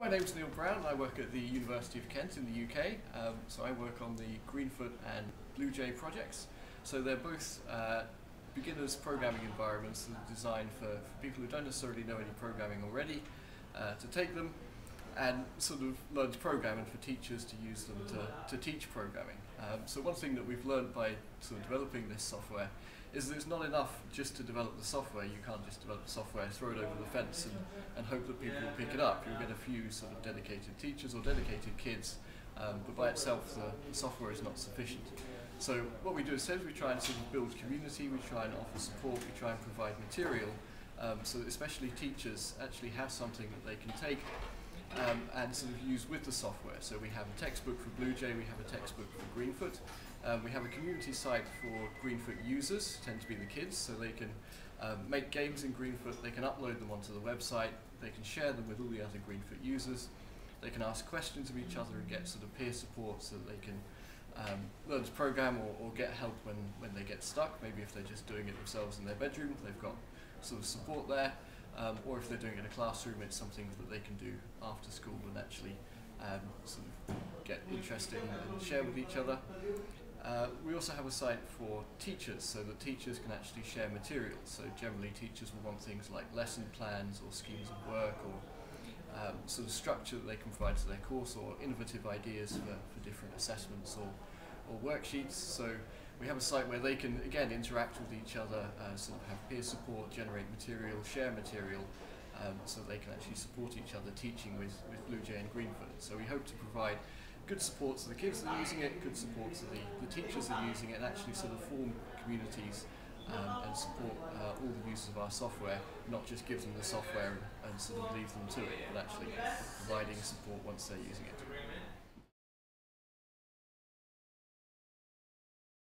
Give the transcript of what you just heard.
My name's Neil Brown. I work at the University of Kent in the UK. Um, so I work on the Greenfoot and BlueJ projects. So they're both uh, beginners programming environments that are designed for, for, people who don't necessarily know any programming already uh, to take them and sort of learn to program and for teachers to use them to, to teach programming. Um, so one thing that we've learned by sort of developing this software is that it's not enough just to develop the software. You can't just develop the software, throw it over the fence and, and hope that people will pick it up. You'll get a few sort of dedicated teachers or dedicated kids, um, but by itself the, the software is not sufficient. So what we do instead is we try and sort of build community, we try and offer support, we try and provide material um, so that especially teachers actually have something that they can take um, and sort of use with the software. So we have a textbook for BlueJ, we have a textbook for Greenfoot, um, we have a community site for Greenfoot users, tend to be the kids, so they can um, make games in Greenfoot, they can upload them onto the website, they can share them with all the other Greenfoot users, they can ask questions of each other and get sort of peer support so that they can um, learn to program or, or get help when, when they get stuck, maybe if they're just doing it themselves in their bedroom, they've got sort of support there um, or if they're doing it in a classroom, it's something that they can do after school and actually um, sort of get interested and share with each other. Uh, we also have a site for teachers so that teachers can actually share materials. So generally teachers will want things like lesson plans or schemes of work or um, sort of structure that they can provide to their course or innovative ideas for, for different assessments or, or worksheets. So we have a site where they can again interact with each other, uh, sort of have peer support, generate material, share material, um, so they can actually support each other teaching with, with BlueJ and Greenfoot. So we hope to provide good support to the kids that are using it, good support to the, the teachers that are using it, and actually sort of form communities um, and support uh, all the users of our software, not just give them the software and, and sort of leave them to it, but actually providing support once they're using it.